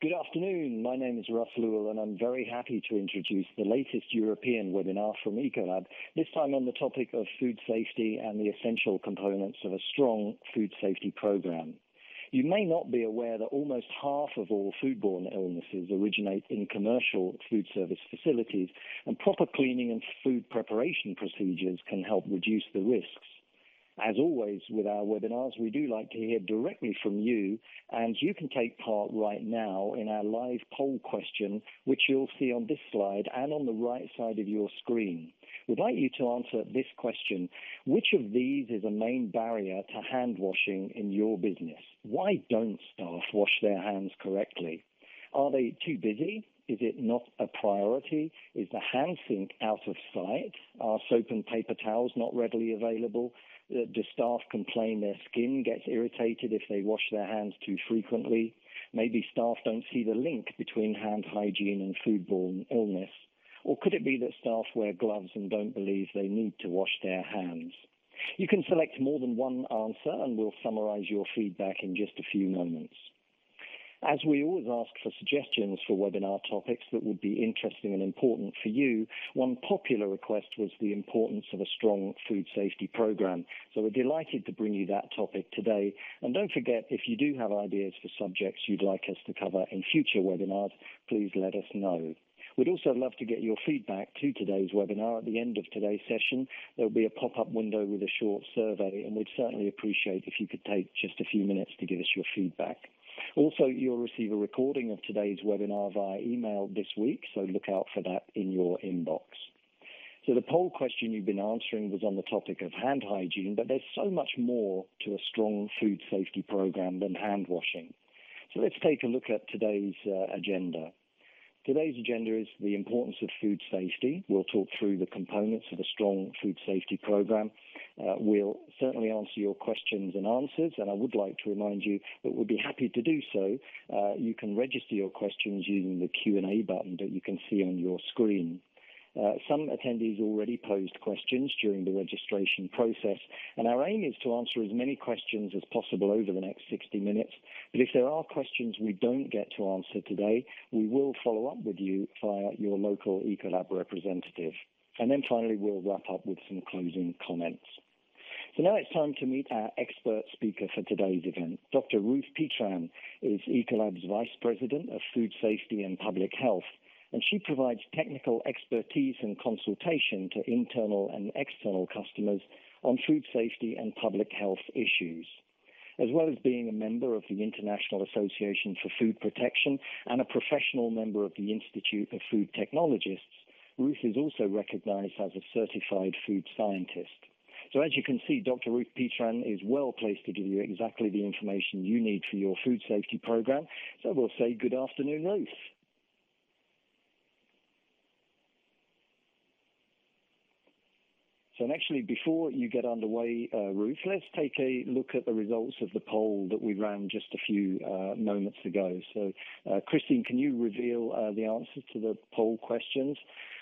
Good afternoon. My name is Russ Lowell, and I'm very happy to introduce the latest European webinar from Ecolab, this time on the topic of food safety and the essential components of a strong food safety program. You may not be aware that almost half of all foodborne illnesses originate in commercial food service facilities, and proper cleaning and food preparation procedures can help reduce the risks. As always with our webinars, we do like to hear directly from you, and you can take part right now in our live poll question, which you'll see on this slide and on the right side of your screen. We'd like you to answer this question. Which of these is a main barrier to hand washing in your business? Why don't staff wash their hands correctly? Are they too busy? Is it not a priority? Is the hand sink out of sight? Are soap and paper towels not readily available? Uh, do staff complain their skin gets irritated if they wash their hands too frequently? Maybe staff don't see the link between hand hygiene and foodborne illness. Or could it be that staff wear gloves and don't believe they need to wash their hands? You can select more than one answer and we'll summarize your feedback in just a few moments. As we always ask for suggestions for webinar topics that would be interesting and important for you, one popular request was the importance of a strong food safety program. So we're delighted to bring you that topic today. And don't forget, if you do have ideas for subjects you'd like us to cover in future webinars, please let us know. We'd also love to get your feedback to today's webinar. At the end of today's session, there'll be a pop-up window with a short survey, and we'd certainly appreciate if you could take just a few minutes to give us your feedback. Also, you'll receive a recording of today's webinar via email this week, so look out for that in your inbox. So the poll question you've been answering was on the topic of hand hygiene, but there's so much more to a strong food safety program than hand washing. So let's take a look at today's uh, agenda. Today's agenda is the importance of food safety. We'll talk through the components of a strong food safety program. Uh, we'll certainly answer your questions and answers, and I would like to remind you that we'll be happy to do so. Uh, you can register your questions using the Q&A button that you can see on your screen. Uh, some attendees already posed questions during the registration process, and our aim is to answer as many questions as possible over the next 60 minutes. But if there are questions we don't get to answer today, we will follow up with you via your local Ecolab representative. And then finally, we'll wrap up with some closing comments. So now it's time to meet our expert speaker for today's event. Dr. Ruth Petran is Ecolab's Vice President of Food Safety and Public Health and she provides technical expertise and consultation to internal and external customers on food safety and public health issues. As well as being a member of the International Association for Food Protection and a professional member of the Institute of Food Technologists, Ruth is also recognized as a certified food scientist. So as you can see, Dr. Ruth Petran is well placed to give you exactly the information you need for your food safety program. So we'll say good afternoon, Ruth. So actually, before you get underway, uh, Ruth, let's take a look at the results of the poll that we ran just a few uh, moments ago. So, uh, Christine, can you reveal uh, the answers to the poll questions?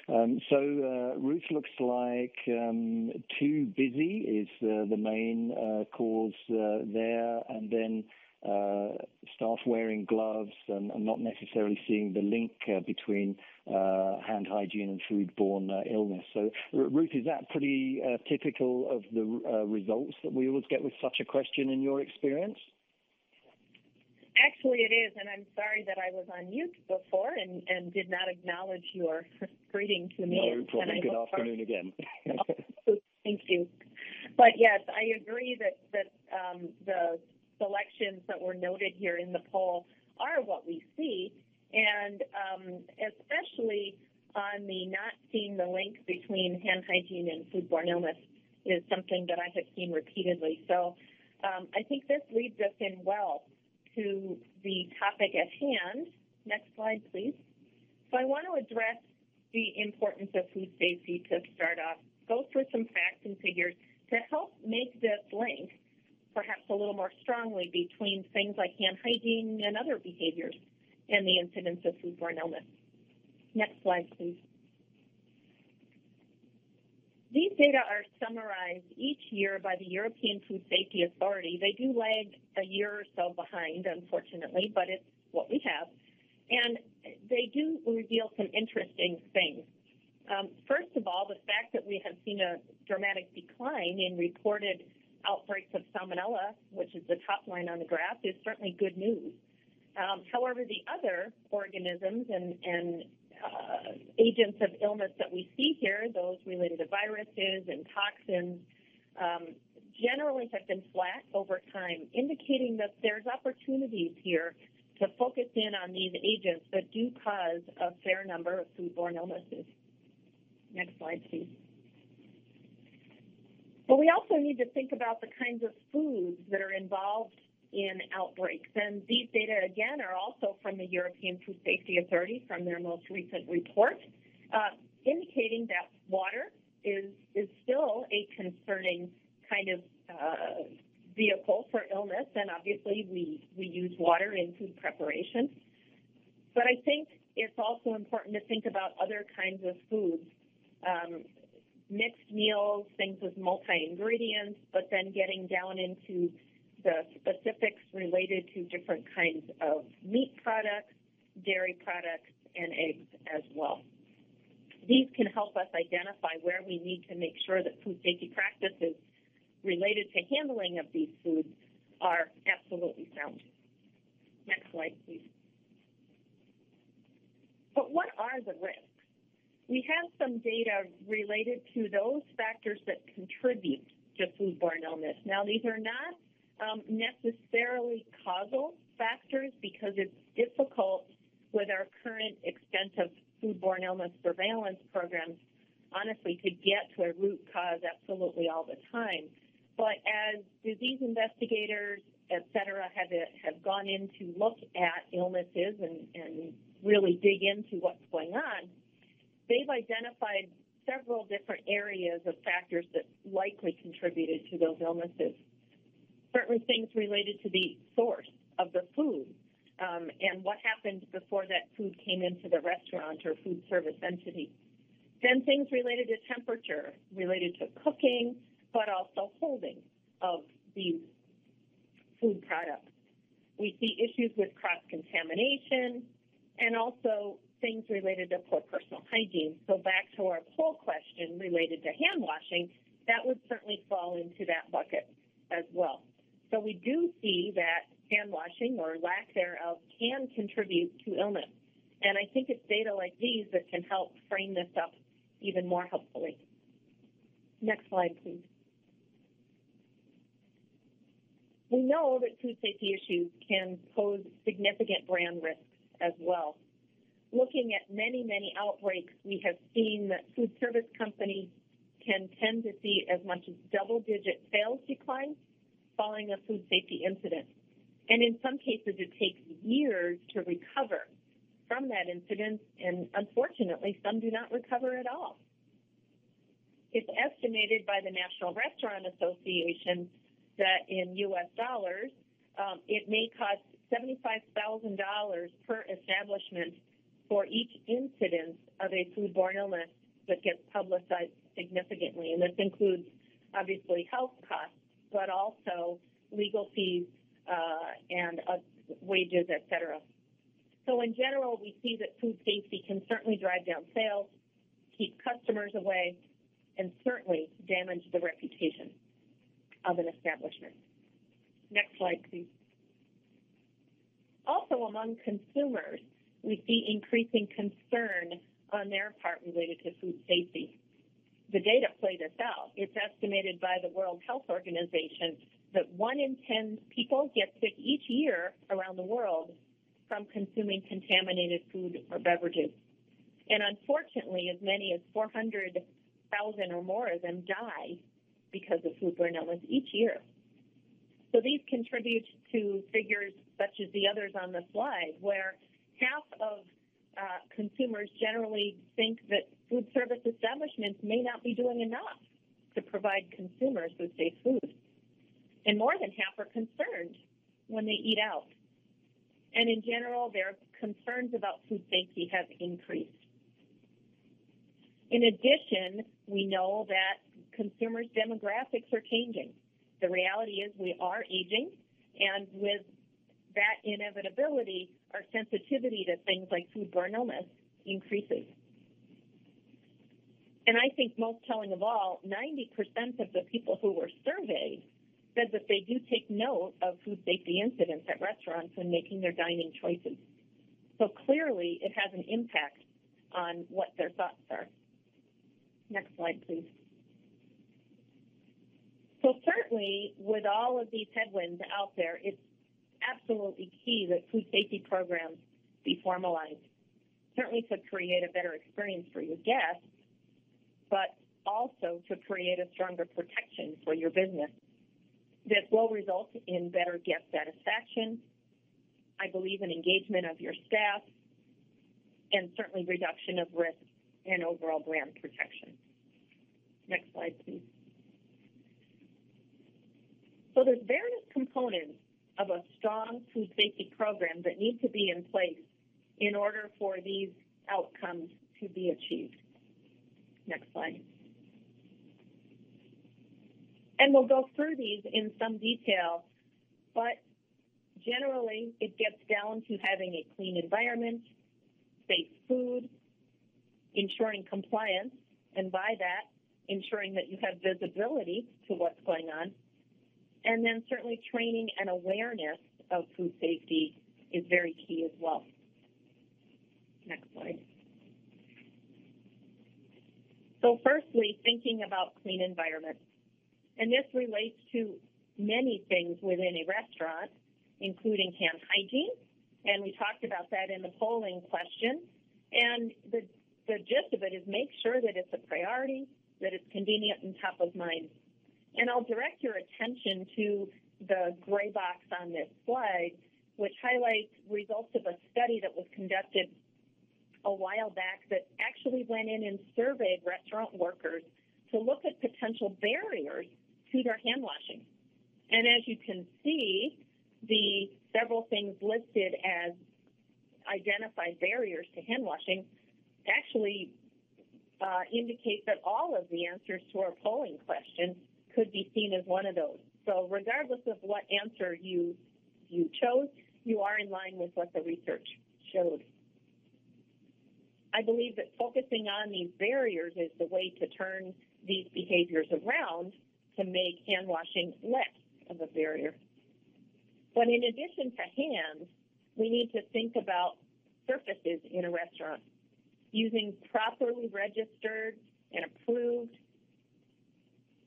Um, so, uh, Ruth looks like um, too busy is the main uh, cause there, and then uh, staff wearing gloves and, and, not necessarily seeing the link uh, between uh, hand hygiene and foodborne uh, illness. So, Ruth, is that pretty uh, typical of the uh, results that we always get with such a question in your experience? Actually, it is, and I'm sorry that I was on mute before and, and did not acknowledge your greeting to me. No problem. Good afternoon again. Thank you. But yes, I agree that that um, the selections that were noted here in the poll are what we see, and um, especially on the not seeing the link between hand hygiene and foodborne illness is something that I have seen repeatedly. So um, I think this leads us in well to the topic at hand. Next slide, please. So I want to address the importance of food safety to start off, go through some facts and figures to help make this link perhaps a little more strongly between things like hand hygiene and other behaviors and the incidence of foodborne illness. Next slide, please. These data are summarized each year by the European Food Safety Authority. They do lag a year or so behind, unfortunately, but it's what we have. And they do reveal some interesting things. Um, first of all, the fact that we have seen a dramatic decline in reported outbreaks of salmonella, which is the top line on the graph, is certainly good news. Um, however, the other organisms and, and uh, agents of illness that we see here, those related to viruses and toxins, um, generally have been flat over time, indicating that there's opportunities here to focus in on these agents that do cause a fair number of foodborne illnesses. Next slide, please. But we also need to think about the kinds of foods that are involved in outbreaks. And these data, again, are also from the European Food Safety Authority from their most recent report, uh, indicating that water is, is still a concerning kind of uh, vehicle for illness. And obviously, we, we use water in food preparation. But I think it's also important to think about other kinds of foods. Um, mixed meals, things with multi ingredients, but then getting down into the specifics related to different kinds of meat products, dairy products, and eggs as well. These can help us identify where we need to make sure that food safety practices related to handling of these foods are absolutely sound. Next slide, please. But what are the risks? We have some data related to those factors that contribute to foodborne illness. Now, these are not um, necessarily causal factors because it's difficult with our current extent of foodborne illness surveillance programs, honestly, to get to a root cause absolutely all the time. But as disease investigators, et cetera, have, have gone in to look at illnesses and, and really dig into what's going on, they've identified several different areas of factors that likely contributed to those illnesses certainly things related to the source of the food um, and what happened before that food came into the restaurant or food service entity. Then things related to temperature, related to cooking, but also holding of these food products. We see issues with cross contamination and also things related to poor personal hygiene. So back to our poll question related to hand washing, that would certainly fall into that bucket as well. So we do see that hand washing or lack thereof can contribute to illness. And I think it's data like these that can help frame this up even more helpfully. Next slide, please. We know that food safety issues can pose significant brand risks as well. Looking at many, many outbreaks, we have seen that food service companies can tend to see as much as double digit sales declines following a food safety incident. And in some cases, it takes years to recover from that incident, and unfortunately, some do not recover at all. It's estimated by the National Restaurant Association that in U.S. dollars, um, it may cost $75,000 per establishment for each incidence of a foodborne illness that gets publicized significantly. And this includes, obviously, health costs but also legal fees uh, and uh, wages, et cetera. So in general, we see that food safety can certainly drive down sales, keep customers away, and certainly damage the reputation of an establishment. Next slide, please. Also among consumers, we see increasing concern on their part related to food safety the data play this out. It's estimated by the World Health Organization that one in 10 people get sick each year around the world from consuming contaminated food or beverages. And unfortunately, as many as 400,000 or more of them die because of foodborne illness each year. So these contribute to figures such as the others on the slide, where half of uh, consumers generally think that food service establishments may not be doing enough to provide consumers with safe food. And more than half are concerned when they eat out. And in general, their concerns about food safety have increased. In addition, we know that consumers' demographics are changing. The reality is we are aging, and with that inevitability, our sensitivity to things like foodborne illness increases. And I think most telling of all, 90% of the people who were surveyed said that they do take note of food safety incidents at restaurants when making their dining choices. So clearly, it has an impact on what their thoughts are. Next slide, please. So certainly, with all of these headwinds out there, it's absolutely key that food safety programs be formalized. Certainly to create a better experience for your guests, but also to create a stronger protection for your business. This will result in better guest satisfaction, I believe in engagement of your staff, and certainly reduction of risk and overall brand protection. Next slide, please. So there's various components of a strong food safety program that need to be in place in order for these outcomes to be achieved. Next slide. And we'll go through these in some detail, but generally it gets down to having a clean environment, safe food, ensuring compliance, and by that, ensuring that you have visibility to what's going on. And then certainly training and awareness of food safety is very key as well. Next slide. So firstly, thinking about clean environment. And this relates to many things within a restaurant, including hand hygiene. And we talked about that in the polling question. And the, the gist of it is make sure that it's a priority, that it's convenient and top of mind. And I'll direct your attention to the gray box on this slide, which highlights results of a study that was conducted a while back that actually went in and surveyed restaurant workers to look at potential barriers to their hand washing. And as you can see, the several things listed as identified barriers to hand washing actually uh, indicate that all of the answers to our polling question could be seen as one of those. So regardless of what answer you you chose, you are in line with what the research showed. I believe that focusing on these barriers is the way to turn these behaviors around to make hand washing less of a barrier. But in addition to hands, we need to think about surfaces in a restaurant using properly registered and approved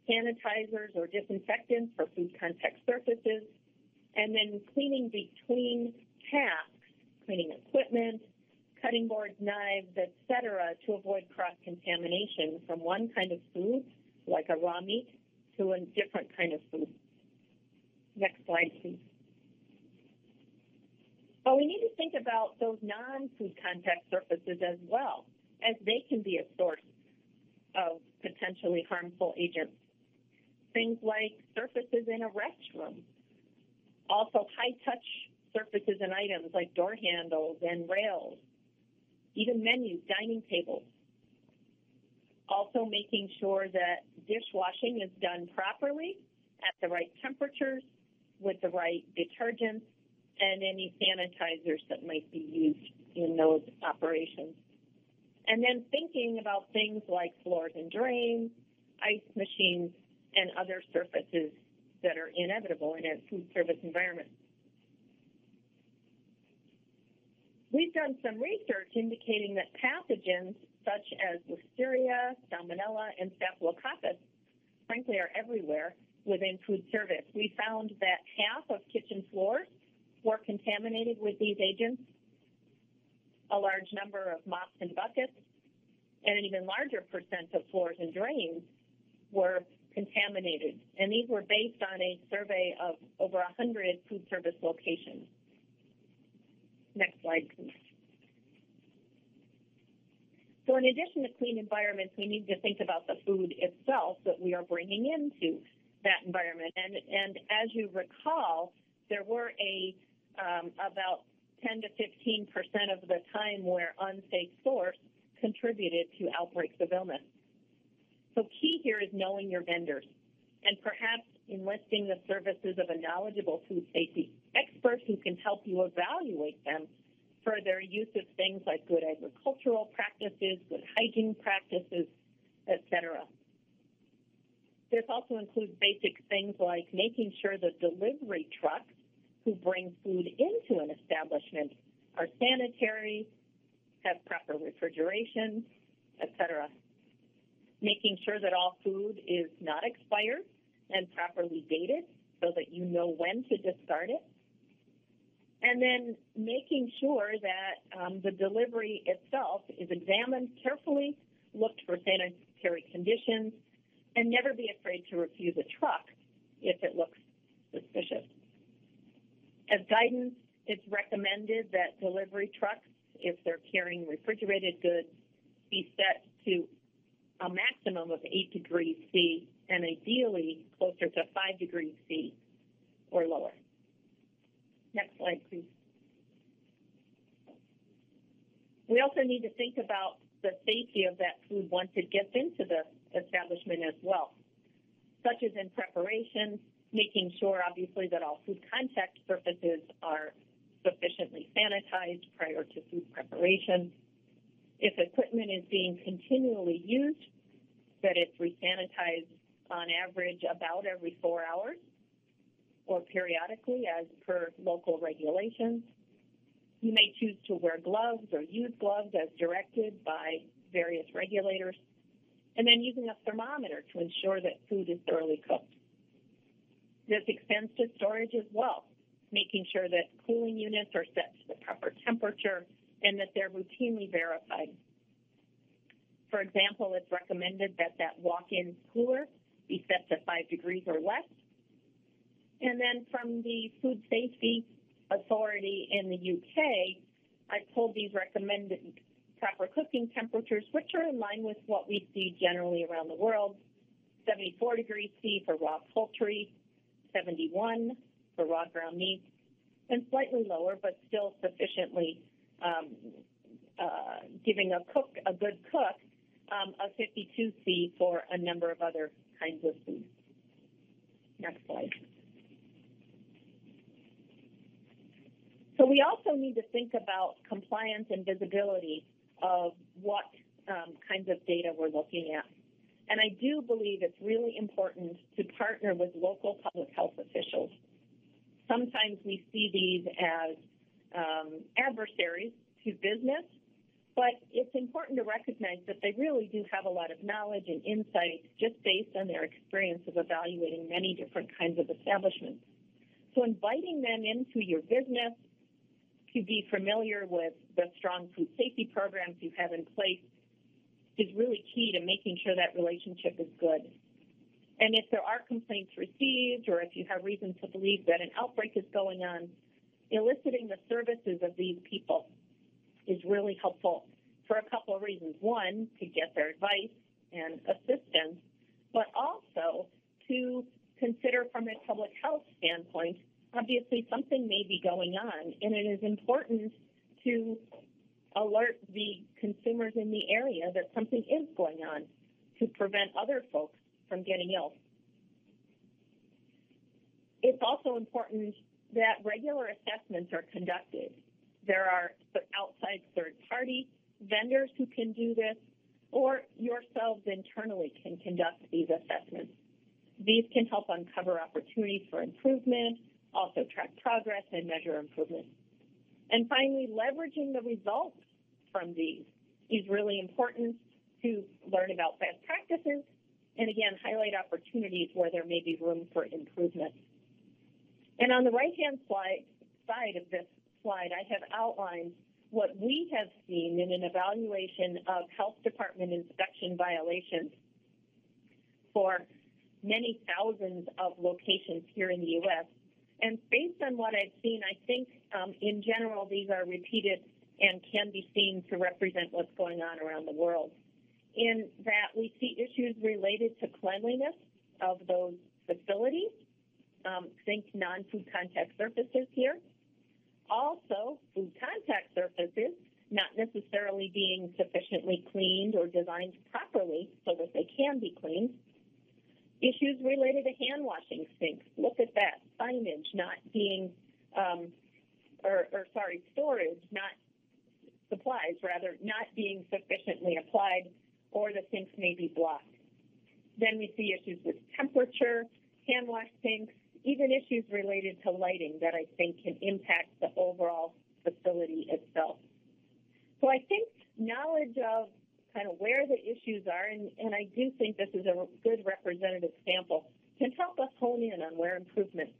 sanitizers or disinfectants for food contact surfaces, and then cleaning between tasks, cleaning equipment, cutting boards, knives, etc., to avoid cross-contamination from one kind of food, like a raw meat, to a different kind of food. Next slide, please. But we need to think about those non-food contact surfaces as well, as they can be a source of potentially harmful agents. Things like surfaces in a restroom, also high-touch surfaces and items like door handles and rails, even menus, dining tables, also making sure that dishwashing is done properly at the right temperatures with the right detergents and any sanitizers that might be used in those operations. And then thinking about things like floors and drains, ice machines, and other surfaces that are inevitable in a food service environment. We've done some research indicating that pathogens such as Listeria, Salmonella, and Staphylococcus, frankly, are everywhere within food service. We found that half of kitchen floors were contaminated with these agents, a large number of mops and buckets, and an even larger percent of floors and drains were contaminated. And these were based on a survey of over 100 food service locations. Next slide, please. So in addition to clean environments, we need to think about the food itself that we are bringing into that environment. And, and as you recall, there were a um, about 10 to 15 percent of the time where unsafe source contributed to outbreaks of illness. So key here is knowing your vendors and perhaps enlisting the services of a knowledgeable food safety expert who can help you evaluate them for their use of things like good agricultural practices, good hygiene practices, etc. This also includes basic things like making sure the delivery trucks who bring food into an establishment are sanitary, have proper refrigeration, etc. Making sure that all food is not expired and properly dated so that you know when to discard it. And then making sure that um, the delivery itself is examined carefully, looked for sanitary conditions, and never be afraid to refuse a truck if it looks suspicious. As guidance, it's recommended that delivery trucks, if they're carrying refrigerated goods, be set to a maximum of 8 degrees C and ideally closer to 5 degrees C or lower. Next slide, please. We also need to think about the safety of that food once it gets into the establishment as well, such as in preparation, making sure obviously that all food contact surfaces are sufficiently sanitized prior to food preparation. If equipment is being continually used, that it's resanitized on average about every four hours or periodically as per local regulations. You may choose to wear gloves or use gloves as directed by various regulators, and then using a thermometer to ensure that food is thoroughly cooked. This extends to storage as well, making sure that cooling units are set to the proper temperature and that they're routinely verified. For example, it's recommended that that walk-in cooler be set to 5 degrees or less. And then from the Food Safety Authority in the UK, I pulled these recommended proper cooking temperatures, which are in line with what we see generally around the world. 74 degrees C for raw poultry, 71 for raw ground meat, and slightly lower, but still sufficiently um, uh, giving a cook a good cook um, a 52C for a number of other kinds of foods. Next slide. So we also need to think about compliance and visibility of what um, kinds of data we're looking at. And I do believe it's really important to partner with local public health officials. Sometimes we see these as um, adversaries to business, but it's important to recognize that they really do have a lot of knowledge and insight just based on their experience of evaluating many different kinds of establishments. So inviting them into your business to be familiar with the strong food safety programs you have in place is really key to making sure that relationship is good. And if there are complaints received or if you have reason to believe that an outbreak is going on, eliciting the services of these people is really helpful for a couple of reasons. One, to get their advice and assistance, but also to consider from a public health standpoint, obviously something may be going on, and it is important to alert the consumers in the area that something is going on to prevent other folks from getting ill. It's also important that regular assessments are conducted. There are outside third party vendors who can do this, or yourselves internally can conduct these assessments. These can help uncover opportunities for improvement, also track progress and measure improvement. And finally, leveraging the results from these is really important to learn about best practices and again, highlight opportunities where there may be room for improvement. And on the right-hand side of this slide, I have outlined what we have seen in an evaluation of health department inspection violations for many thousands of locations here in the U.S. And based on what I've seen, I think um, in general these are repeated and can be seen to represent what's going on around the world. In that we see issues related to cleanliness of those facilities, um, think non-food contact surfaces here. Also, food contact surfaces not necessarily being sufficiently cleaned or designed properly so that they can be cleaned. Issues related to hand washing sinks. Look at that. Signage not being, um, or, or sorry, storage not applies, rather not being sufficiently applied, or the sinks may be blocked. Then we see issues with temperature, hand wash sinks, even issues related to lighting that I think can impact the overall facility itself. So I think knowledge of kind of where the issues are, and, and I do think this is a good representative sample, can help us hone in on where improvements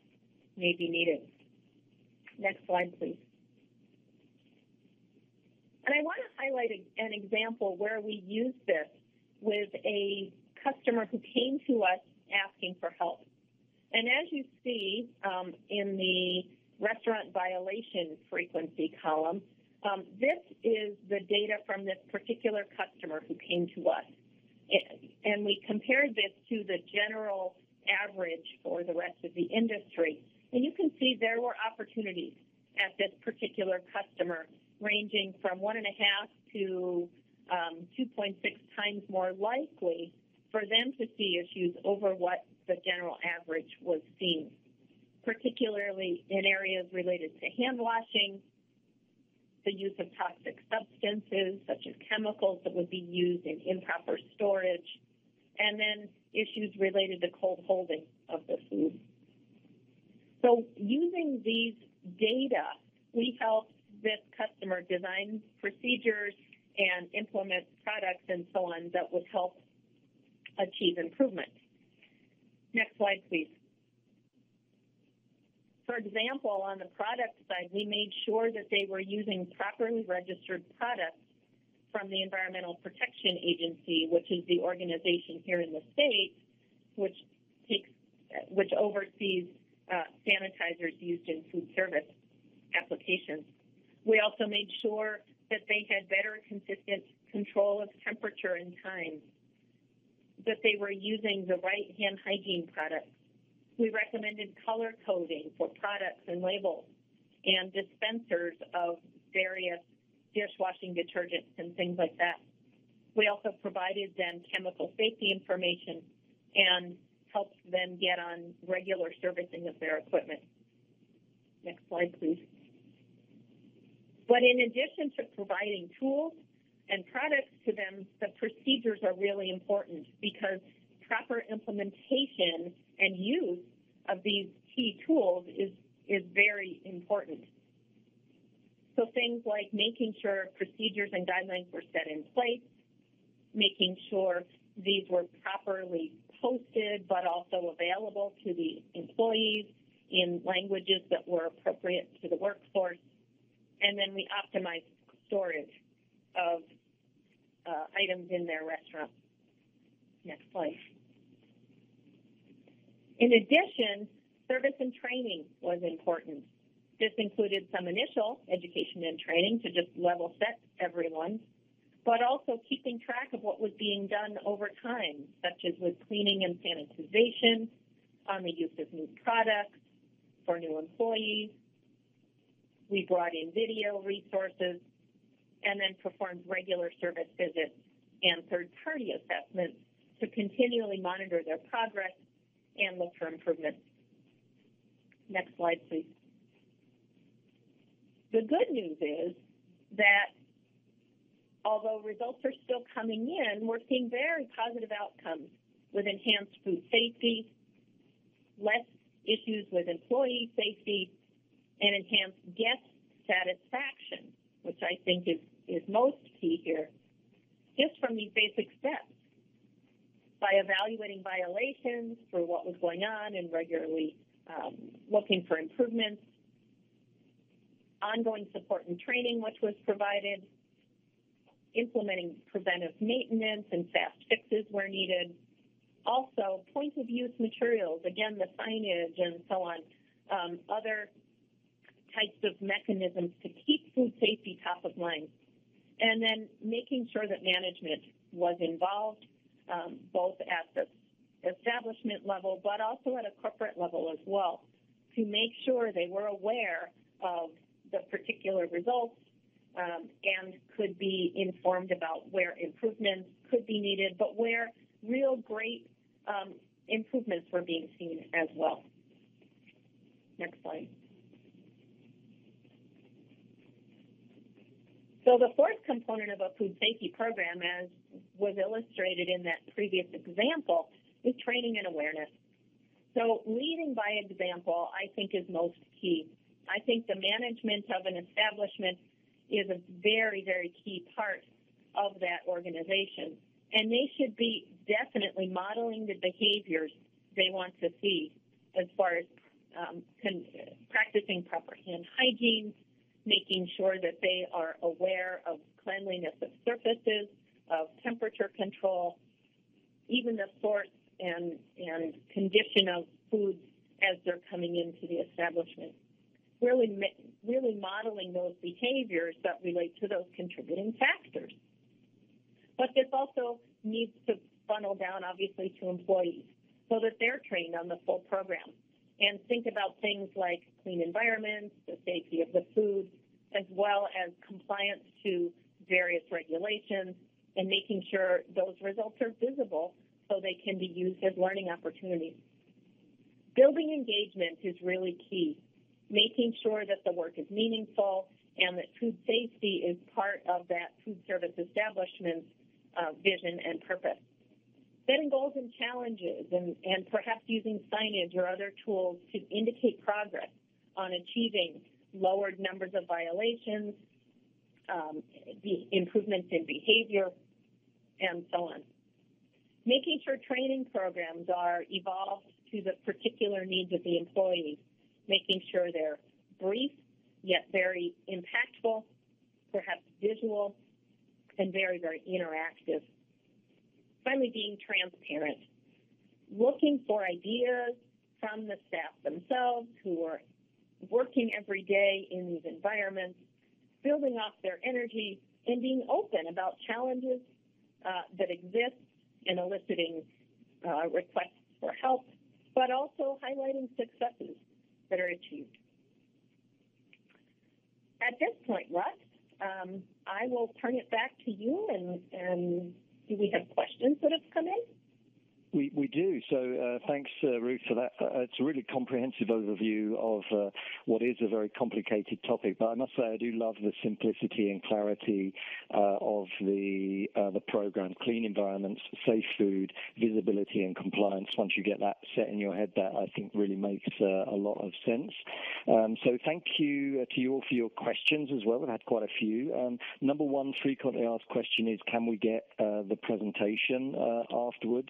may be needed. Next slide, please. And I want to highlight an example where we used this with a customer who came to us asking for help. And as you see um, in the restaurant violation frequency column, um, this is the data from this particular customer who came to us. And we compared this to the general average for the rest of the industry. And you can see there were opportunities at this particular customer ranging from one and a half to um, 2.6 times more likely for them to see issues over what the general average was seen, particularly in areas related to hand washing, the use of toxic substances such as chemicals that would be used in improper storage, and then issues related to cold holding of the food. So using these data, we help this customer design procedures and implement products and so on that would help achieve improvement. Next slide, please. For example, on the product side, we made sure that they were using properly registered products from the Environmental Protection Agency, which is the organization here in the state, which takes, which oversees uh, sanitizers used in food service applications. We also made sure that they had better consistent control of temperature and time, that they were using the right hand hygiene products. We recommended color coding for products and labels and dispensers of various dishwashing detergents and things like that. We also provided them chemical safety information and helped them get on regular servicing of their equipment. Next slide, please. But in addition to providing tools and products to them, the procedures are really important because proper implementation and use of these key tools is, is very important. So things like making sure procedures and guidelines were set in place, making sure these were properly posted but also available to the employees in languages that were appropriate to the workforce, and then we optimize storage of uh, items in their restaurant. Next slide. In addition, service and training was important. This included some initial education and training to just level set everyone, but also keeping track of what was being done over time, such as with cleaning and sanitization, on the use of new products for new employees, we brought in video resources and then performs regular service visits and third-party assessments to continually monitor their progress and look for improvements. Next slide, please. The good news is that although results are still coming in, we're seeing very positive outcomes with enhanced food safety, less issues with employee safety, and enhanced guest satisfaction, which I think is, is most key here, just from these basic steps. By evaluating violations for what was going on and regularly um, looking for improvements, ongoing support and training, which was provided, implementing preventive maintenance and fast fixes where needed, also point of use materials, again, the signage and so on, um, other types of mechanisms to keep food safety top of mind. And then making sure that management was involved, um, both at the establishment level, but also at a corporate level as well, to make sure they were aware of the particular results um, and could be informed about where improvements could be needed, but where real great um, improvements were being seen as well. Next slide. So the fourth component of a food safety program, as was illustrated in that previous example, is training and awareness. So leading by example, I think, is most key. I think the management of an establishment is a very, very key part of that organization. And they should be definitely modeling the behaviors they want to see as far as um, practicing proper hand hygiene, making sure that they are aware of cleanliness of surfaces, of temperature control, even the source and, and condition of foods as they're coming into the establishment. Really, really modeling those behaviors that relate to those contributing factors. But this also needs to funnel down, obviously, to employees so that they're trained on the full program and think about things like clean environments, the safety of the food, as well as compliance to various regulations and making sure those results are visible so they can be used as learning opportunities. Building engagement is really key, making sure that the work is meaningful and that food safety is part of that food service establishment's uh, vision and purpose setting goals and challenges and, and perhaps using signage or other tools to indicate progress on achieving lowered numbers of violations, um, improvements in behavior, and so on. Making sure training programs are evolved to the particular needs of the employees, making sure they're brief yet very impactful, perhaps visual, and very, very interactive finally being transparent, looking for ideas from the staff themselves who are working every day in these environments, building off their energy, and being open about challenges uh, that exist and eliciting uh, requests for help, but also highlighting successes that are achieved. At this point, Russ, um, I will turn it back to you and, and do we have questions that have come in? We, we do. So uh, thanks, uh, Ruth, for that. Uh, it's a really comprehensive overview of uh, what is a very complicated topic. But I must say, I do love the simplicity and clarity uh, of the uh, the program. Clean environments, safe food, visibility, and compliance. Once you get that set in your head, that I think really makes a lot of sense. Um, so thank you to you all for your questions as well. We've had quite a few. Um, number one frequently asked question is, can we get the presentation afterwards?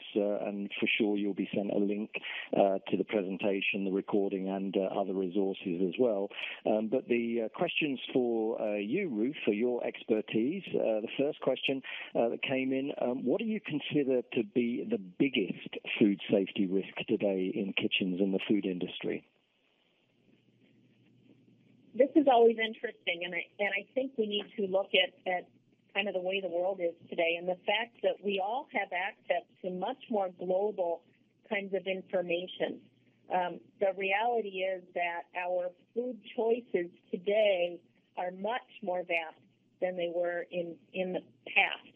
And for sure you'll be sent a link uh, to the presentation, the recording, and uh, other resources as well. Um, but the uh, questions for uh, you, Ruth, for your expertise. Uh, the first question uh, that came in: um, What do you consider to be the biggest food safety risk today in kitchens and the food industry? This is always interesting, and I and I think we need to look at, at kind of the way the world is today and the fact that we all have access to much more global kinds of information. Um, the reality is that our food choices today are much more vast than they were in, in the past.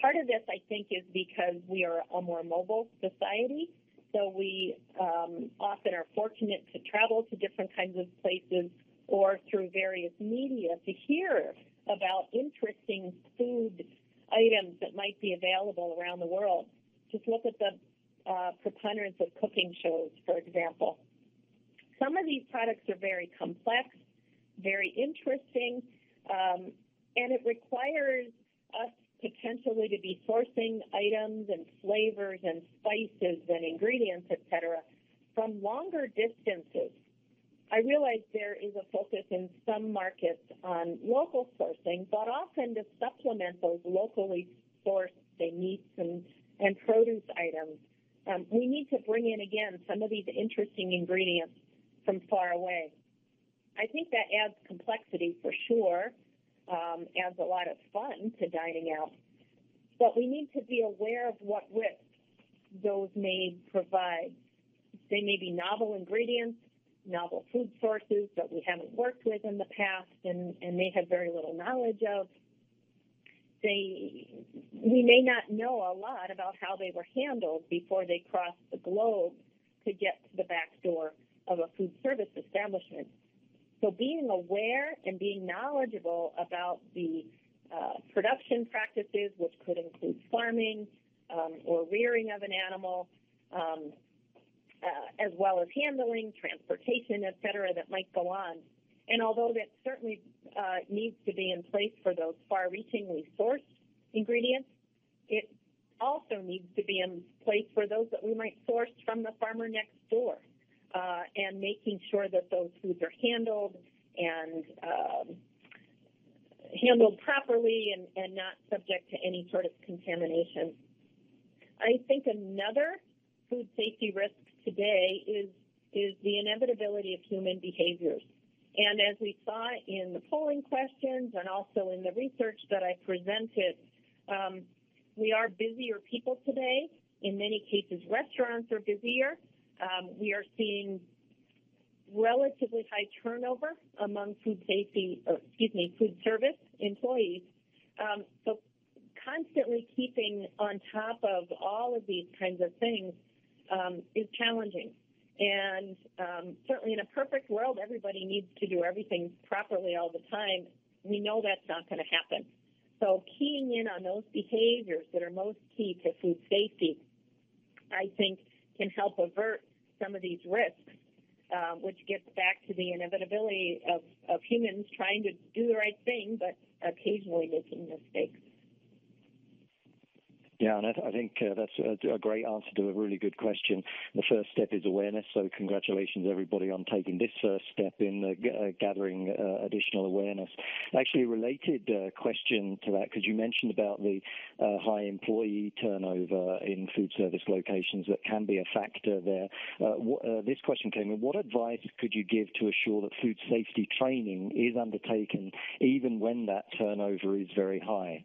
Part of this, I think, is because we are a more mobile society. So we um, often are fortunate to travel to different kinds of places or through various media to hear about interesting food items that might be available around the world. Just look at the uh, preponderance of cooking shows, for example. Some of these products are very complex, very interesting, um, and it requires us potentially to be sourcing items and flavors and spices and ingredients, et cetera, from longer distances I realize there is a focus in some markets on local sourcing, but often to supplement those locally sourced, meats and, and produce items, um, we need to bring in, again, some of these interesting ingredients from far away. I think that adds complexity for sure, um, adds a lot of fun to dining out. But we need to be aware of what risks those may provide. They may be novel ingredients, novel food sources that we haven't worked with in the past and, and may have very little knowledge of. They, we may not know a lot about how they were handled before they crossed the globe to get to the back door of a food service establishment. So being aware and being knowledgeable about the production practices, which could include farming um, or rearing of an animal, um, uh, as well as handling, transportation, et cetera, that might go on. And although that certainly uh, needs to be in place for those far-reachingly sourced ingredients, it also needs to be in place for those that we might source from the farmer next door, uh, and making sure that those foods are handled and um, handled properly and, and not subject to any sort of contamination. I think another food safety risk today is is the inevitability of human behaviors. And as we saw in the polling questions and also in the research that I presented, um, we are busier people today. In many cases, restaurants are busier. Um, we are seeing relatively high turnover among food safety, or excuse me, food service employees. Um, so constantly keeping on top of all of these kinds of things um, is challenging. And um, certainly in a perfect world, everybody needs to do everything properly all the time. We know that's not going to happen. So keying in on those behaviors that are most key to food safety, I think can help avert some of these risks, uh, which gets back to the inevitability of, of humans trying to do the right thing, but occasionally making mistakes. Yeah, and I, think uh, that's a, a, great answer to a really good question. The first step is awareness, so congratulations everybody on taking this first step in uh, g- uh, gathering uh, additional awareness. Actually, a related uh, question to that, because you mentioned about the uh, high employee turnover in food service locations that can be a factor there. W- this question came in, what advice could you give to assure that food safety training is undertaken even when that turnover is very high?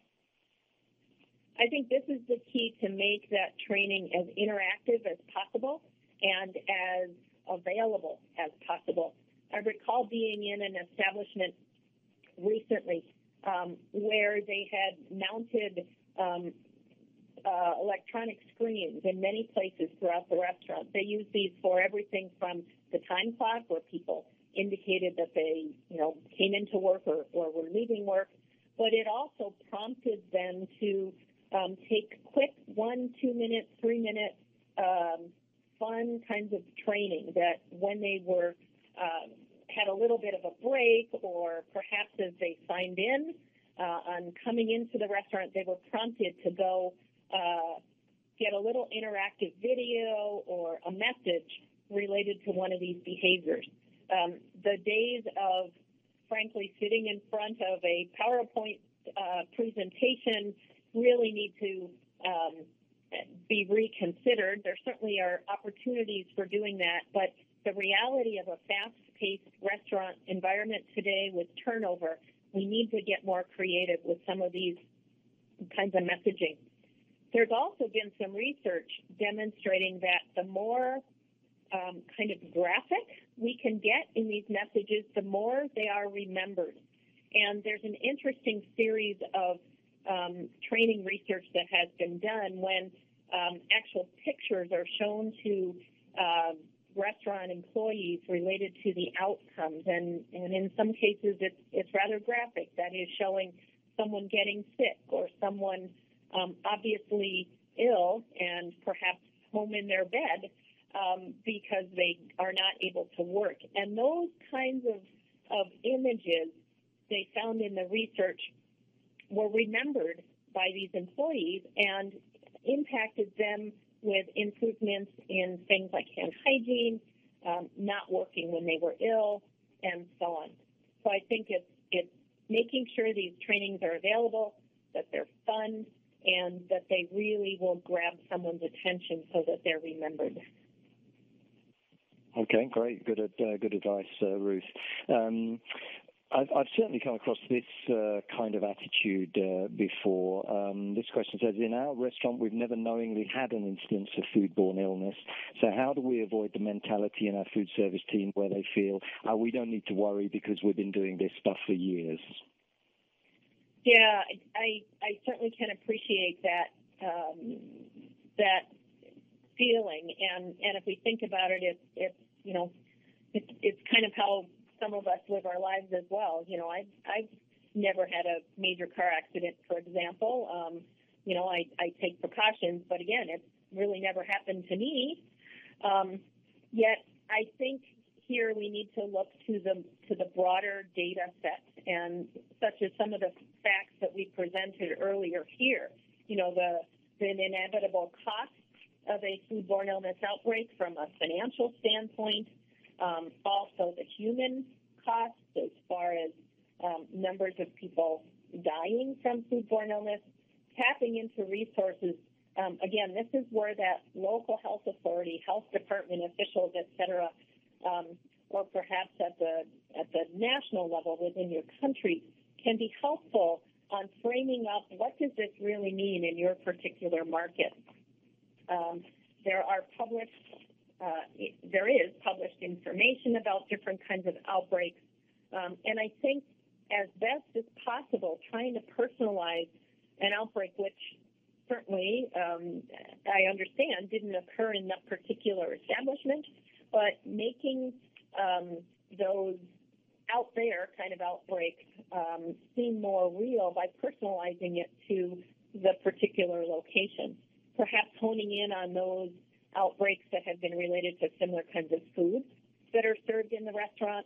I think this is the key to make that training as interactive as possible and as available as possible. I recall being in an establishment recently um, where they had mounted um, uh, electronic screens in many places throughout the restaurant. They use these for everything from the time clock, where people indicated that they, you know, came into work or, or were leaving work, but it also prompted them to um, take quick one, two minute, three minute, um, fun kinds of training that when they were um, had a little bit of a break or perhaps as they signed in uh, on coming into the restaurant, they were prompted to go uh, get a little interactive video or a message related to one of these behaviors. Um, the days of, frankly, sitting in front of a PowerPoint uh, presentation really need to um, be reconsidered. There certainly are opportunities for doing that, but the reality of a fast-paced restaurant environment today with turnover, we need to get more creative with some of these kinds of messaging. There's also been some research demonstrating that the more um, kind of graphic we can get in these messages, the more they are remembered. And there's an interesting series of um, training research that has been done when um, actual pictures are shown to uh, restaurant employees related to the outcomes, and, and in some cases it's, it's rather graphic. That is showing someone getting sick or someone um, obviously ill and perhaps home in their bed um, because they are not able to work. And those kinds of, of images they found in the research were remembered by these employees and impacted them with improvements in things like hand hygiene, um, not working when they were ill, and so on. So I think it's it's making sure these trainings are available, that they're fun, and that they really will grab someone's attention so that they're remembered. Okay, great, good, uh, good advice, uh, Ruth. Um, I've, I've, certainly come across this uh, kind of attitude uh, before. Um, this question says, in our restaurant, we've never knowingly had an instance of foodborne illness. So how do we avoid the mentality in our food service team where they feel, oh, we don't need to worry because we've been doing this stuff for years? Yeah, I, I certainly can appreciate that um, that feeling, and and if we think about it, it's it's you know it's it's kind of how some of us live our lives as well. You know, I've I've never had a major car accident, for example. Um, you know, I, I take precautions, but again, it's really never happened to me. Um, yet, I think here we need to look to the to the broader data set and such as some of the facts that we presented earlier here. You know, the the inevitable cost of a foodborne illness outbreak from a financial standpoint, um, also the human costs as far as um, numbers of people dying from foodborne illness, tapping into resources. Um, again, this is where that local health authority, health department officials, et cetera, um, or perhaps at the at the national level within your country can be helpful on framing up what does this really mean in your particular market. Um, there are published, uh, there is published information about different kinds of outbreaks, um, and I think as best as possible, trying to personalize an outbreak, which certainly um, I understand didn't occur in that particular establishment, but making um, those out there kind of outbreaks um, seem more real by personalizing it to the particular location. Perhaps honing in on those outbreaks that have been related to similar kinds of foods that are served in the restaurant,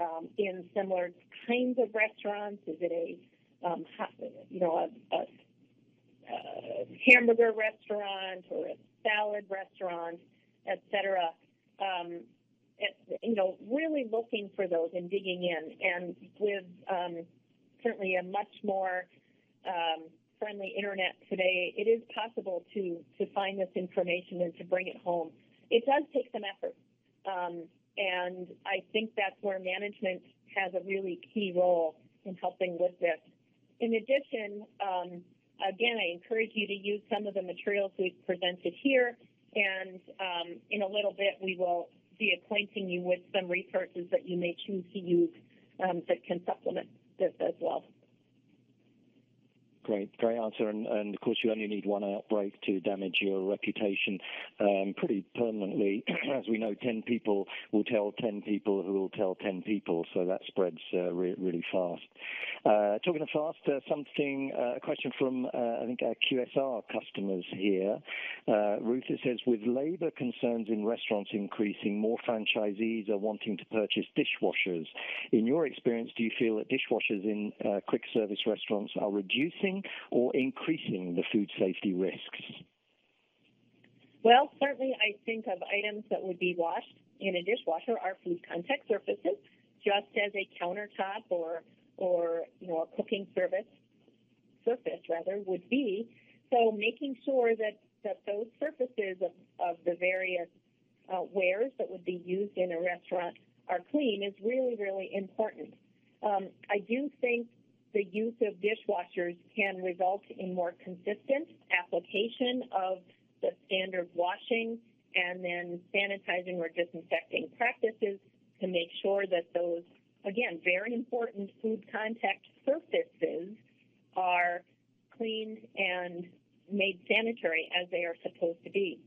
um, in similar kinds of restaurants. Is it a, um, you know, a, a, a hamburger restaurant or a salad restaurant, et cetera? Um, you know, really looking for those and digging in. And with um, certainly a much more um, friendly internet today, it is possible to to find this information and to bring it home. It does take some effort, um, and I think that's where management has a really key role in helping with this. In addition, um, again, I encourage you to use some of the materials we've presented here, and um, in a little bit we will be acquainting you with some resources that you may choose to use um, that can supplement this as well. Great, great answer. And, and, of course, you only need one outbreak to damage your reputation um, pretty permanently. As we know, 10 people will tell 10 people who will tell 10 people, so that spreads uh, re- really fast. Uh, talking of fast, uh, something, uh, a question from, uh, I think, our QSR customers here. Uh, Ruth, it says, with labor concerns in restaurants increasing, more franchisees are wanting to purchase dishwashers. In your experience, do you feel that dishwashers in quick service restaurants are reducing? Or increasing the food safety risks? Well, certainly I think of items that would be washed in a dishwasher are food contact surfaces, just as a countertop or or you know a cooking service surface rather would be. So making sure that that those surfaces of, of the various uh, wares that would be used in a restaurant are clean is really really important. Um, I do think the use of dishwashers can result in more consistent application of the standard washing and then sanitizing or disinfecting practices to make sure that those, again, very important food contact surfaces are cleaned and made sanitary as they are supposed to be.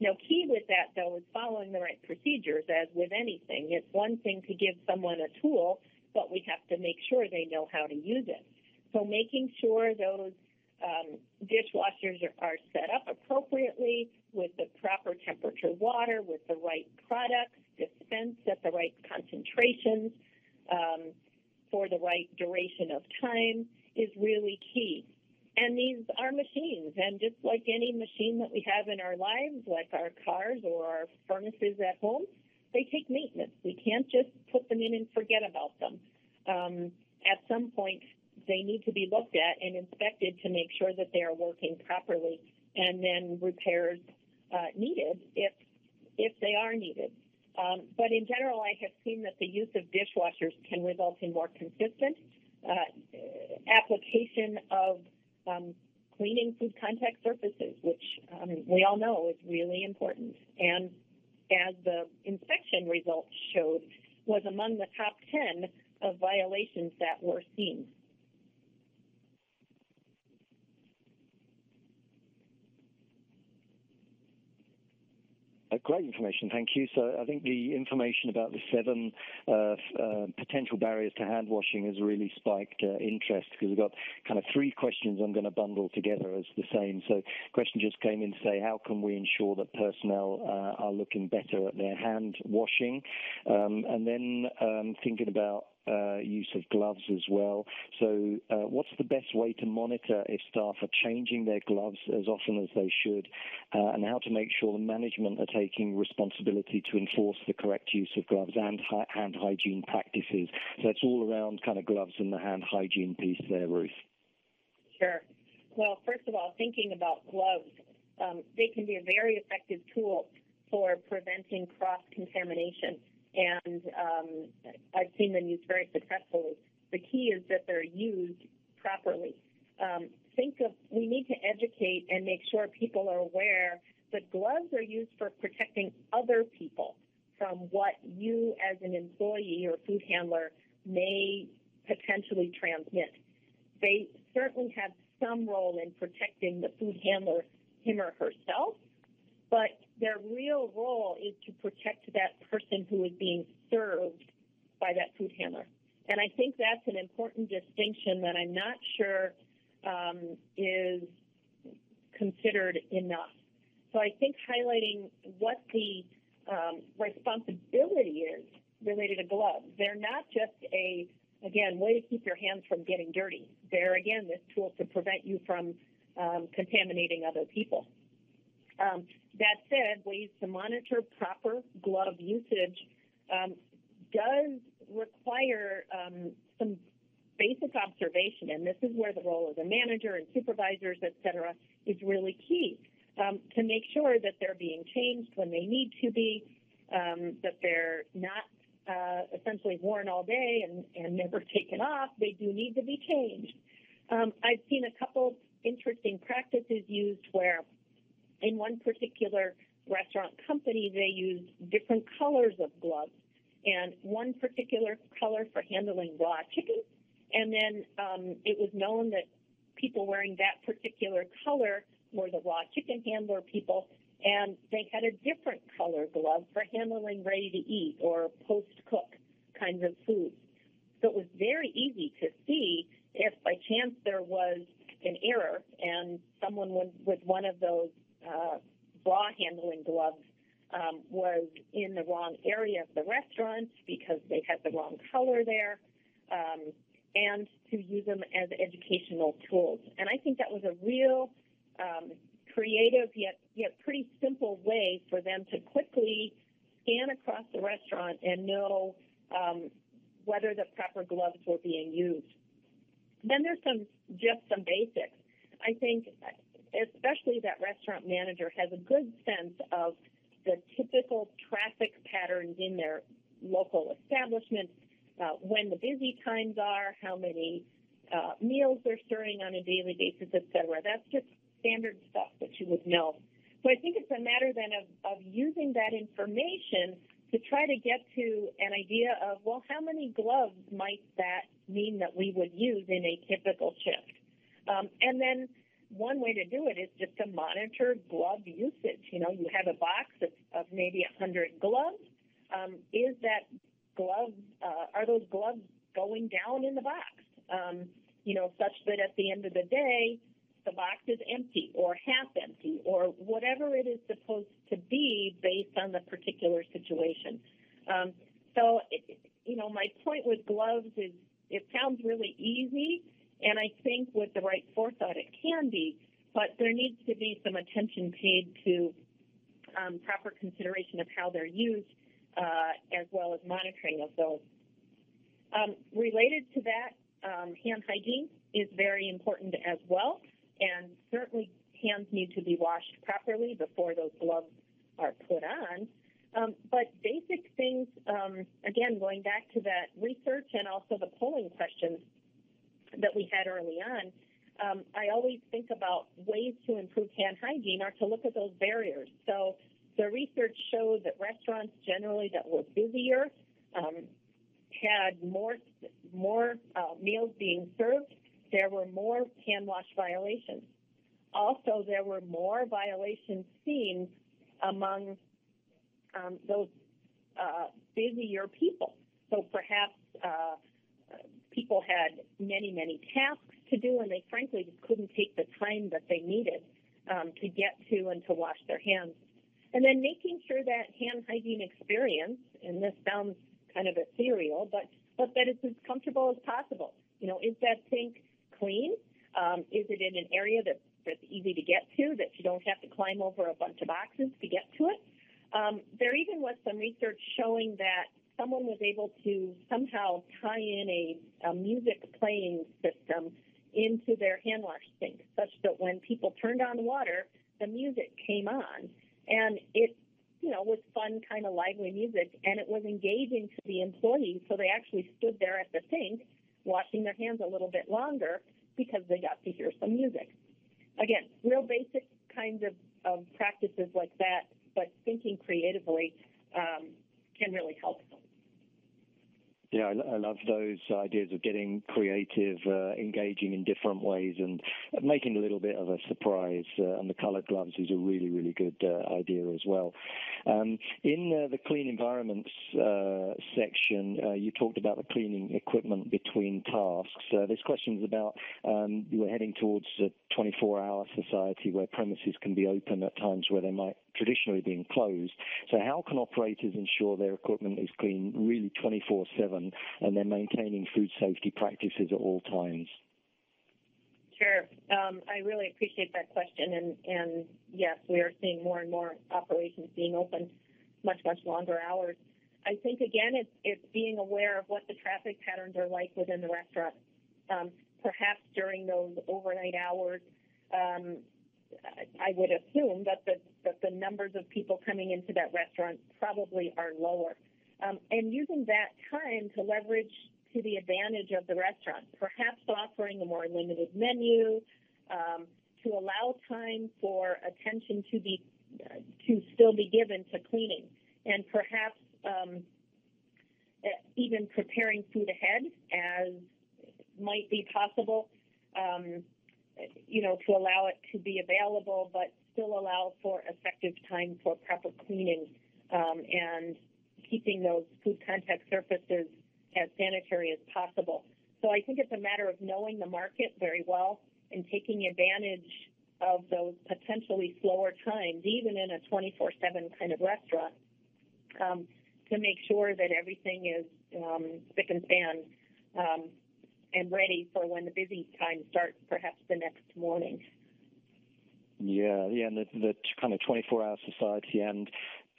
Now, key with that, though, is following the right procedures. As with anything, it's one thing to give someone a tool but we have to make sure they know how to use it. So making sure those um, dishwashers are, are, set up appropriately with the proper temperature water, with the right products, dispensed at the right concentrations, um, for the right duration of time is really key. And these are machines, and just like any machine that we have in our lives, like our cars or our furnaces at home, they take maintenance. We can't just put them in and forget about them. Um, at some point, they need to be looked at and inspected to make sure that they are working properly, and then repairs uh, needed if if they are needed. Um, but in general, I have seen that the use of dishwashers can result in more consistent uh, application of um, cleaning food contact surfaces, which um, we all know is really important. And as the inspection results showed, was among the top 10 of violations that were seen. Great information, thank you. So I think the information about the seven uh, uh, potential barriers to hand washing has really spiked uh, interest because we've got kind of three questions I'm going to bundle together as the same. So question just came in to say how can we ensure that personnel uh, are looking better at their hand washing, um, and then um, thinking about uh, use of gloves as well. So, uh, what's the best way to monitor if staff are changing their gloves as often as they should, uh, and how to make sure the management are taking responsibility to enforce the correct use of gloves and hi- hand hygiene practices? So, it's all around kind of gloves and the hand hygiene piece there, Ruth. Sure. Well, first of all, thinking about gloves, um, they can be a very effective tool for preventing cross contamination and um, I've seen them used very successfully. The key is that they're used properly. Um, think of we need to educate and make sure people are aware that gloves are used for protecting other people from what you as an employee or food handler may potentially transmit. They certainly have some role in protecting the food handler, him or herself, but their real role is to protect that person who is being served by that food handler. And I think that's an important distinction that I'm not sure um, is considered enough. So I think highlighting what the um, responsibility is related to gloves. They're not just a, again, way to keep your hands from getting dirty. They're, again, this tool to prevent you from um, contaminating other people. Um, that said, ways to monitor proper glove usage um, does require um, some basic observation, and this is where the role of the manager and supervisors, et cetera, is really key um, to make sure that they're being changed when they need to be, um, that they're not uh, essentially worn all day and, and, never taken off. They do need to be changed. Um, I've seen a couple interesting practices used where in one particular restaurant company, they used different colors of gloves, and one particular color for handling raw chicken. And then um, it was known that people wearing that particular color were the raw chicken handler people, and they had a different color glove for handling ready to eat or post cook kinds of foods. So it was very easy to see if by chance there was an error and someone was with one of those uh, bra handling gloves um, was in the wrong area of the restaurant because they had the wrong color there, um, and to use them as educational tools. And I think that was a real um, creative yet yet pretty simple way for them to quickly scan across the restaurant and know um, whether the proper gloves were being used. Then there's some just some basics. I think especially that restaurant manager has a good sense of the typical traffic patterns in their local establishment, uh, when the busy times are, how many uh, meals they're serving on a daily basis, et cetera. That's just standard stuff that you would know. So I think it's a matter then of, of using that information to try to get to an idea of, well, how many gloves might that mean that we would use in a typical shift? Um, and then one way to do it is just to monitor glove usage. You know, you have a box of, of maybe 100 gloves. Um, is that glove, uh, are those gloves going down in the box? Um, you know, such that at the end of the day, the box is empty or half empty or whatever it is supposed to be based on the particular situation. Um, so, it, you know, my point with gloves is it sounds really easy, and I think with the right forethought, it can be, but there needs to be some attention paid to um, proper consideration of how they're used, uh, as well as monitoring of those. Um, related to that, um, hand hygiene is very important as well, and certainly hands need to be washed properly before those gloves are put on. Um, but basic things, um, again, going back to that research and also the polling questions, that we had early on, um, I always think about ways to improve hand hygiene are to look at those barriers. So the research showed that restaurants generally that were busier um, had more more uh, meals being served. There were more hand wash violations. Also, there were more violations seen among um, those uh, busier people. So perhaps uh, people had many, many tasks to do, and they frankly just couldn't take the time that they needed um, to get to and to wash their hands. And then making sure that hand hygiene experience, and this sounds kind of ethereal, but but that it's as comfortable as possible. You know, is that sink clean? Um, is it in an area that, that's easy to get to, that you don't have to climb over a bunch of boxes to get to it? Um, there even was some research showing that someone was able to somehow tie in a, a music playing system into their hand wash sink, such that when people turned on water, the music came on, and it, you know, was fun, kind of lively music, and it was engaging to the employees, so they actually stood there at the sink, washing their hands a little bit longer because they got to hear some music. Again, real basic kinds of, of practices like that, but thinking creatively um, can really help. Yeah, I, I love those ideas of getting creative, uh, engaging in different ways, and making a little bit of a surprise. Uh, and the colored gloves is a really, really good uh, idea as well. Um, in uh, the clean environments uh, section, uh, you talked about the cleaning equipment between tasks. this question is about um, we're heading towards a 24-hour society where premises can be open at times where they might traditionally been closed. So how can operators ensure their equipment is clean really 24/7 and they're maintaining food safety practices at all times? Sure. Um, I really appreciate that question. And, and yes, we are seeing more and more operations being open much, much longer hours. I think, again, it's, it's being aware of what the traffic patterns are like within the restaurant. Um, perhaps during those overnight hours, um, I would assume that the that the numbers of people coming into that restaurant probably are lower, um, and using that time to leverage to the advantage of the restaurant, perhaps offering a more limited menu, um, to allow time for attention to be uh, to still be given to cleaning, and perhaps um, even preparing food ahead as might be possible. You know, to allow it to be available, but still allow for effective time for proper cleaning um, and keeping those food contact surfaces as sanitary as possible. So I think it's a matter of knowing the market very well and taking advantage of those potentially slower times, even in a 24/7 kind of restaurant, um, to make sure that everything is um, spick and span um, and ready for when the busy time starts, perhaps the next morning. Yeah, yeah, and the, the kind of 24-hour society and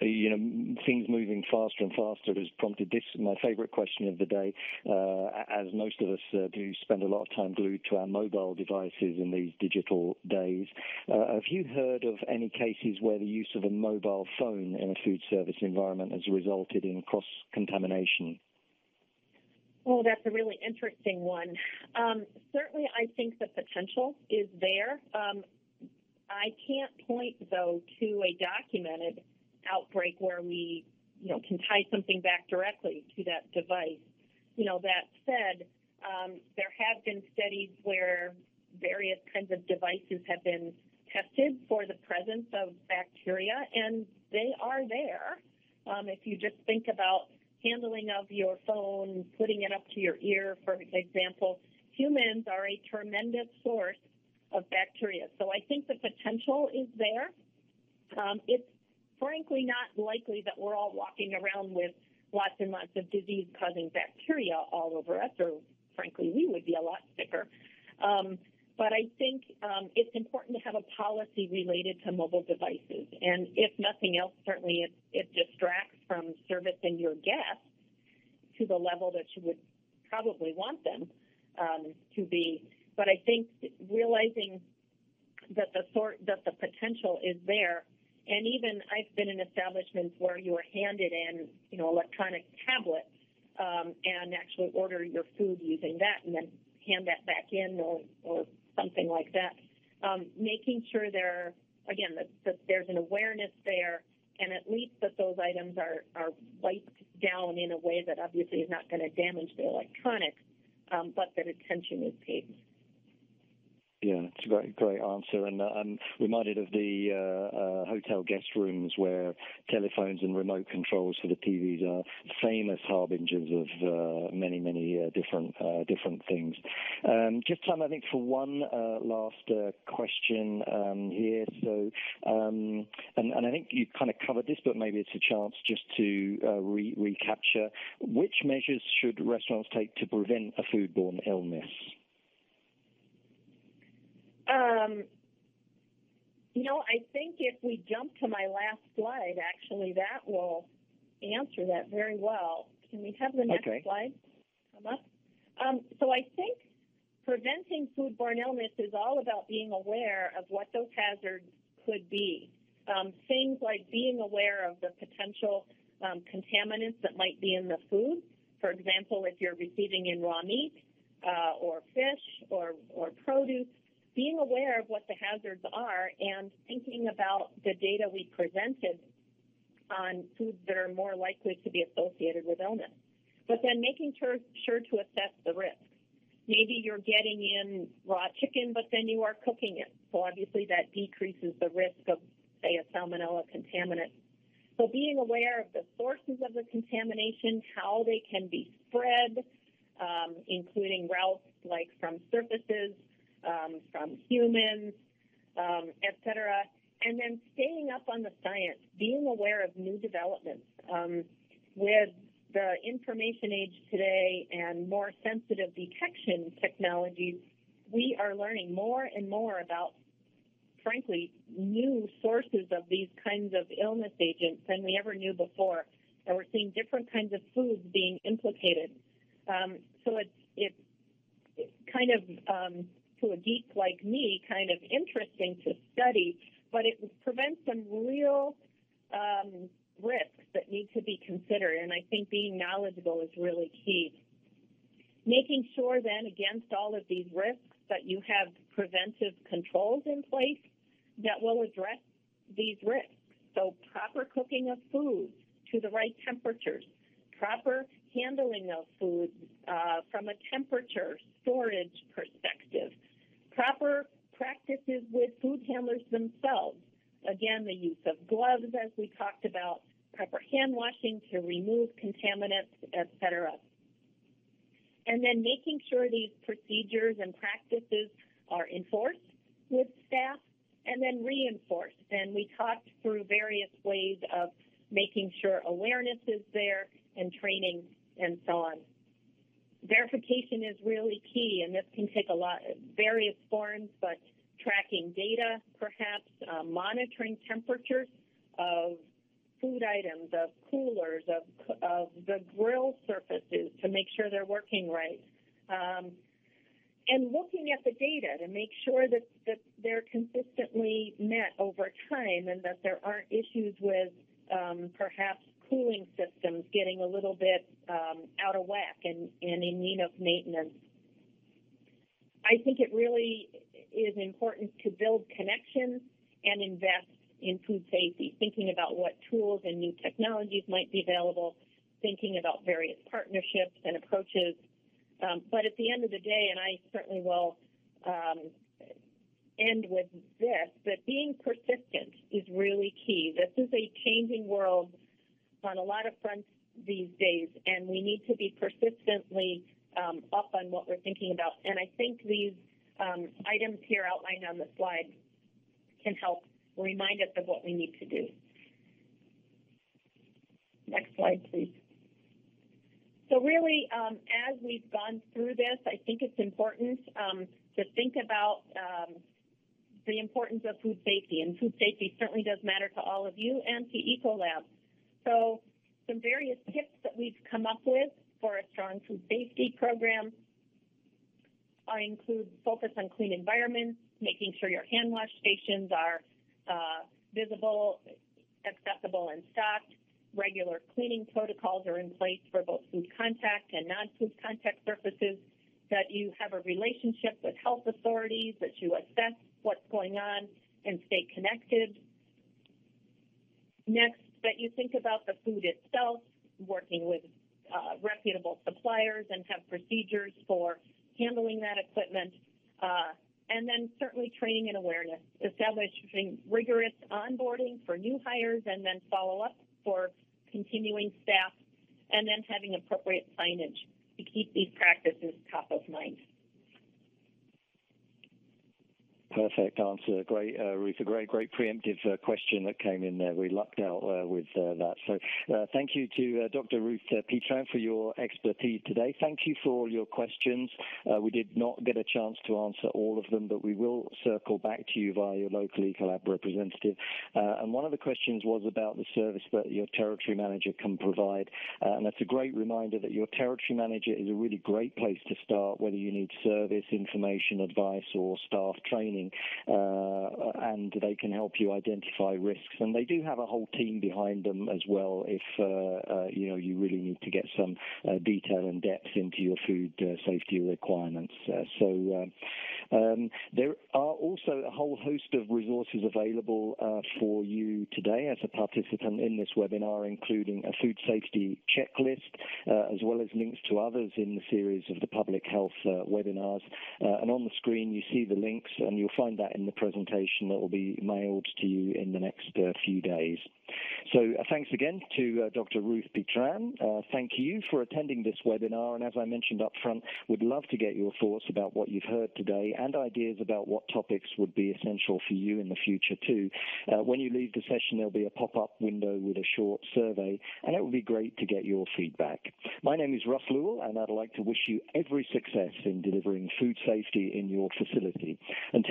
uh, you know things moving faster and faster has prompted this my favorite question of the day uh, as most of us uh, do spend a lot of time glued to our mobile devices in these digital days uh, have you heard of any cases where the use of a mobile phone in a food service environment has resulted in cross contamination Oh, that's a really interesting one. Um, certainly, I think the potential is there. Um, I can't point, though, to a documented outbreak where we, you know, can tie something back directly to that device. You know, that said, um, there have been studies where various kinds of devices have been tested for the presence of bacteria, and they are there. Um, if you just think about handling of your phone, putting it up to your ear, for example, humans are a tremendous source of bacteria. So I think the potential is there. Um, it's frankly not likely that we're all walking around with lots and lots of disease causing bacteria all over us, or frankly, we would be a lot sicker. Um, but I think um, it's important to have a policy related to mobile devices. And if nothing else, certainly it, it distracts from servicing your guests to the level that you would probably want them um, to be. But I think realizing that the sort that the potential is there, and even I've been in establishments where you are handed an you know, electronic tablet um, and actually order your food using that, and then hand that back in or, or something like that. Um, making sure there, again, that, that there's an awareness there, and at least that those items are, are wiped down in a way that obviously is not going to damage the electronics, um, but that attention is paid. Yeah, it's a great, great answer. And uh, I'm reminded of the uh, uh, hotel guest rooms where telephones and remote controls for the TVs are famous harbingers of uh, many, many uh, different uh, different things. Um, just time, I think, for one last question um, here. So, um, and, and, I think you kind of covered this, but maybe it's a chance just to re- recapture. Which measures should restaurants take to prevent a foodborne illness? Um, you know, I think if we jump to my last slide, actually, that will answer that very well. Can we have the next okay. slide come up? Um, so I think preventing foodborne illness is all about being aware of what those hazards could be. Um, things like being aware of the potential um, contaminants that might be in the food. For example, if you're receiving in raw meat uh, or fish or, or produce, being aware of what the hazards are and thinking about the data we presented on foods that are more likely to be associated with illness. But then making sure, sure to assess the risk. Maybe you're getting in raw chicken, but then you are cooking it. So obviously that decreases the risk of, say, a salmonella contaminant. So being aware of the sources of the contamination, how they can be spread, um, including routes like from surfaces um, from humans, um, et cetera. And then staying up on the science, being aware of new developments. Um, with the information age today and more sensitive detection technologies, we are learning more and more about, frankly, new sources of these kinds of illness agents than we ever knew before. And we're seeing different kinds of foods being implicated. Um, so it's, it's, kind of um, to a geek like me kind of interesting to study, but it prevents some real um, risks that need to be considered. And I think being knowledgeable is really key. Making sure then against all of these risks that you have preventive controls in place that will address these risks. So proper cooking of foods to the right temperatures, proper handling of foods uh, from a temperature storage perspective, proper practices with food handlers themselves. Again, the use of gloves, as we talked about, proper hand washing to remove contaminants, etc. And then making sure these procedures and practices are enforced with staff and then reinforced. And we talked through various ways of making sure awareness is there and training and so on verification is really key, and this can take a lot, of various forms, but tracking data, perhaps uh, monitoring temperatures of food items, of coolers, of, of the grill surfaces to make sure they're working right. Um, and looking at the data to make sure that, that they're consistently met over time and that there aren't issues with um, perhaps cooling systems getting a little bit um, out of whack and, and in need of maintenance. I think it really is important to build connections and invest in food safety, thinking about what tools and new technologies might be available, thinking about various partnerships and approaches. Um, but at the end of the day, and I certainly will um, end with this, that being persistent is really key. This is a changing world on a lot of fronts these days, and we need to be persistently um, up on what we're thinking about. And I think these um, items here outlined on the slide can help remind us of what we need to do. Next slide, please. So really, um, as we've gone through this, I think it's important um, to think about um, the importance of food safety, and food safety certainly does matter to all of you and to Ecolab. So some various tips that we've come up with for a strong food safety program I include focus on clean environments, making sure your hand wash stations are uh, visible, accessible, and stocked. Regular cleaning protocols are in place for both food contact and non-food contact surfaces, that you have a relationship with health authorities, that you assess what's going on and stay connected. Next, that you think about the food itself, working with uh, reputable suppliers and have procedures for handling that equipment. Uh, and then certainly training and awareness, establishing rigorous onboarding for new hires and then follow up for continuing staff, and then having appropriate signage to keep these practices top of mind. Perfect answer. Great, uh, Ruth. A great, great preemptive uh, question that came in there. We lucked out uh, with uh, that. So, uh, thank you to uh, Dr. Ruth Petran for your expertise today. Thank you for all your questions. we did not get a chance to answer all of them, but we will circle back to you via your local Ecolab representative. and one of the questions was about the service that your territory manager can provide. and that's a great reminder that your territory manager is a really great place to start, whether you need service, information, advice, or staff training training, uh, and they can help you identify risks. And they do have a whole team behind them as well. If uh, uh, you know you really need to get some detail and depth into your food safety requirements. so um, there are also a whole host of resources available uh, for you today as a participant in this webinar, including a food safety checklist, uh, as well as links to others in the series of the public health uh, webinars. and on the screen, you see the links, and you'll find that in the presentation that will be mailed to you in the next few days. So uh, thanks again to uh, Dr. Ruth Petran. Uh, thank you for attending this webinar. And as I mentioned up front, would love to get your thoughts about what you've heard today and ideas about what topics would be essential for you in the future too. Uh, when you leave the session, there'll be a pop-up window with a short survey, and it would be great to get your feedback. My name is Russ Lewell, and I'd like to wish you every success in delivering food safety in your facility.